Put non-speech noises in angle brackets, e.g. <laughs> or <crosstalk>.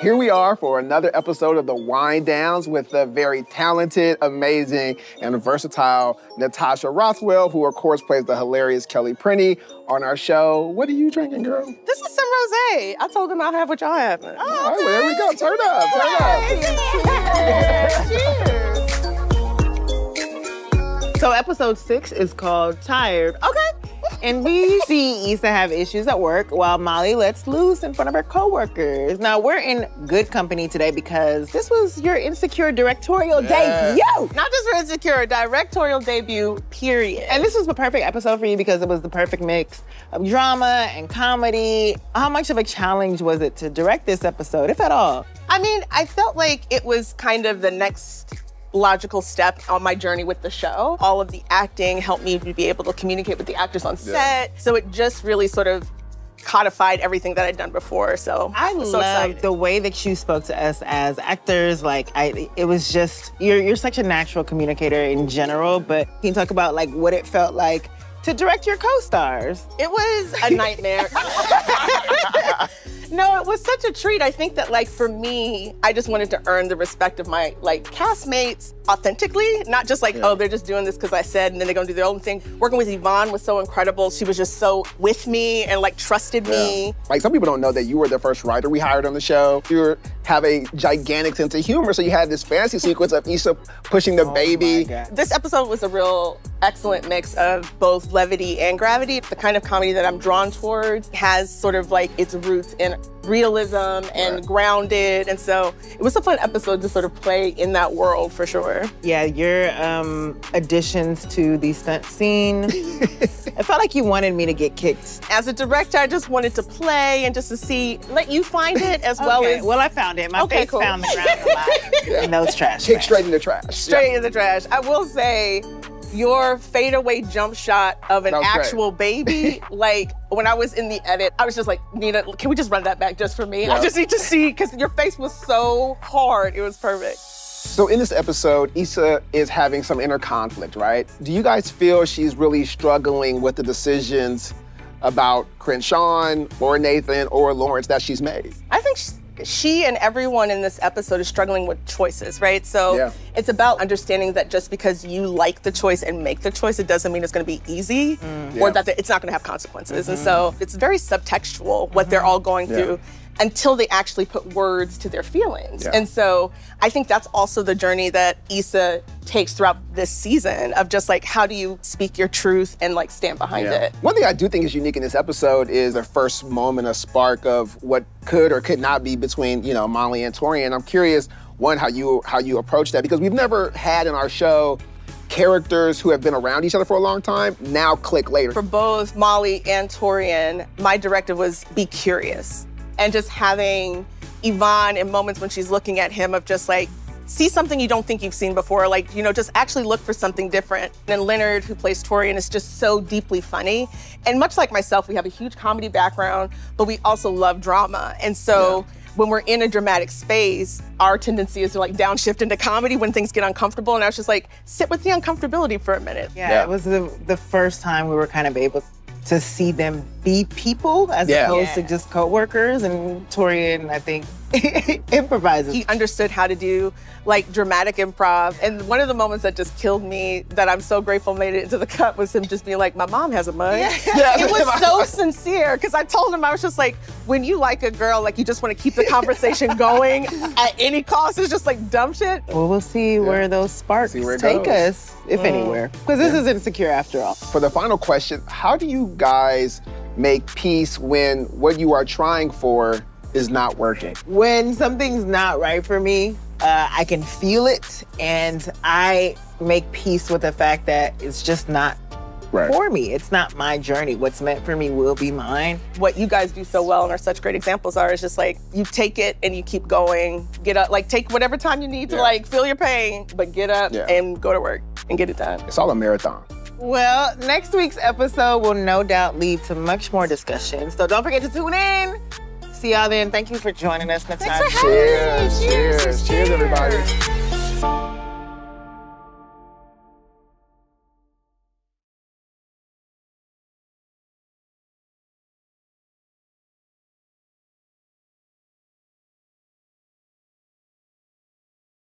Here we are for another episode of the Wine Downs with the very talented, amazing, and versatile Natasha Rothwell, who of course plays the hilarious Kelli Prenny on our show. What are you drinking, girl? This is some rosé. I told them I'll have what y'all have. Oh, All right, well, there we go. Turn up, turn up. So episode six is called Tired. Okay. And we see Issa have issues at work while Molly lets loose in front of her coworkers. Now we're in good company today because this was your insecure directorial Yeah. debut. Not just for Insecure, directorial debut, period. And this was the perfect episode for you because it was the perfect mix of drama and comedy. How much of a challenge was it to direct this episode, if at all? I mean, I felt like it was kind of the next logical step on my journey with the show. All of the acting helped me to be able to communicate with the actors on set. So it just really sort of codified everything that I'd done before. So I I'm so love excited. the way that you spoke to us as actors. Like, I, it was just you're you're such a natural communicator in general. But can you talk about like what it felt like to direct your co-stars? It was a nightmare. <laughs> <laughs> no, it was such a treat. I think that like for me, I just wanted to earn the respect of my like castmates authentically, not just like, oh, they're just doing this because I said and then they're gonna do their own thing. Working with Yvonne was so incredible. She was just so with me and like trusted me. Like some people don't know that you were the first writer we hired on the show. You were, have a gigantic sense of humor, so you had this fancy sequence of Issa pushing the oh baby. This episode was a real excellent mix of both levity and gravity. The kind of comedy that I'm drawn towards has sort of like its roots in realism and Right. grounded. And so it was a fun episode to sort of play in that world for sure. Yeah, your um, additions to the stunt scene. <laughs> I felt like you wanted me to get kicked. As a director, I just wanted to play and just to see, let you find it as well as well, I found it. My Okay, face cool. found the ground alive in <laughs> those trash. Kick straight in the trash. straight in the trash. I will say, your fadeaway jump shot of an was great. actual baby, <laughs> like when I was in the edit, I was just like, Nina, can we just run that back just for me? I just need to see because your face was so hard. It was perfect. So in this episode, Issa is having some inner conflict, right? Do you guys feel she's really struggling with the decisions about Crenshaw or Nathan or Lawrence that she's made? I think she and everyone in this episode is struggling with choices, right? So Yeah. it's about understanding that just because you like the choice and make the choice, it doesn't mean it's going to be easy or Mm. Yeah. Mm-hmm. that it's not going to have consequences. And so it's very subtextual what they're all going Yeah. through until they actually put words to their feelings. Yeah. And so I think that's also the journey that Issa takes throughout this season of just like how do you speak your truth and like stand behind it. One thing I do think is unique in this episode is the first moment, a spark of what could or could not be between, you know, Molly and Taurean. I'm curious, one, how you how you approach that because we've never had in our show characters who have been around each other for a long time now click later. For both Molly and Taurean, my directive was be curious. And just having Yvonne in moments when she's looking at him of just like, see something you don't think you've seen before. Like, you know, just actually look for something different. And Leonard, who plays Taurean, is just so deeply funny. And much like myself, we have a huge comedy background, but we also love drama. And so when we're in a dramatic space, our tendency is to like downshift into comedy when things get uncomfortable. And I was just like, sit with the uncomfortability for a minute. Yeah, Yeah. it was the the first time we were kind of able to see them be people as Yeah. opposed to Yeah. just coworkers. And Taurean, I think, <laughs> improvises. he understood how to do like dramatic improv. And one of the moments that just killed me that I'm so grateful made it into the cut was him just being like, My mom has a <laughs> mug. it was so <laughs> sincere because I told him I was just like, when you like a girl, like you just want to keep the conversation going at any cost. It's just like dumb shit. well, we'll see where those sparks where take goes. us, if mm. anywhere. Because this is insecure after all. For the final question, how do you guys make peace when what you are trying for is not working? When something's not right for me, uh, I can feel it, and I make peace with the fact that it's just not Right. for me. It's not my journey. What's meant for me will be mine. What you guys do so well and are such great examples are is just like you take it and you keep going. Get up, like take whatever time you need to Yeah. like feel your pain, but get up Yeah. and go to work and get it done. It's all a marathon. Well, next week's episode will no doubt lead to much more discussion. So don't forget to tune in. See y'all then. Thank you for joining us, Natasha. for having me. Cheers, cheers, Cheers, cheers, everybody.